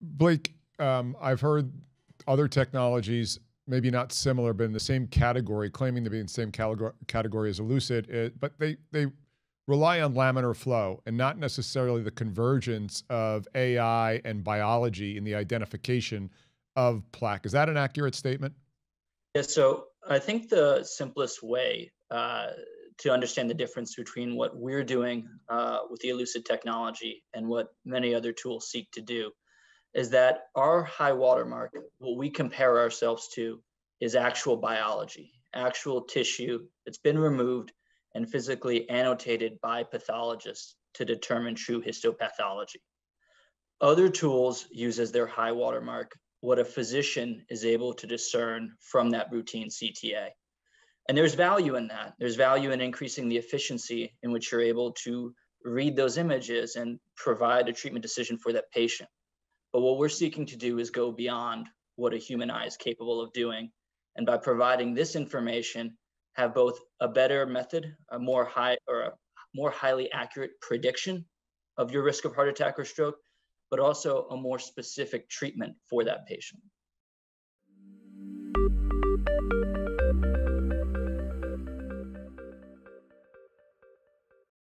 Blake, um, I've heard other technologies, maybe not similar, but in the same category, claiming to be in the same category as Elucid, it, but they they rely on laminar flow and not necessarily the convergence of AI and biology in the identification of plaque. Is that an accurate statement? Yeah, so I think the simplest way uh, to understand the difference between what we're doing uh, with the Elucid technology and what many other tools seek to do is that our high watermark, what we compare ourselves to, is actual biology, actual tissue that's been removed and physically annotated by pathologists to determine true histopathology. Other tools use as their high watermark what a physician is able to discern from that routine CTA. And there's value in that. There's value in increasing the efficiency in which you're able to read those images and provide a treatment decision for that patient. But what we're seeking to do is go beyond what a human eye is capable of doing. And by providing this information, have both a better method, a more high or a more highly accurate prediction of your risk of heart attack or stroke, but also a more specific treatment for that patient.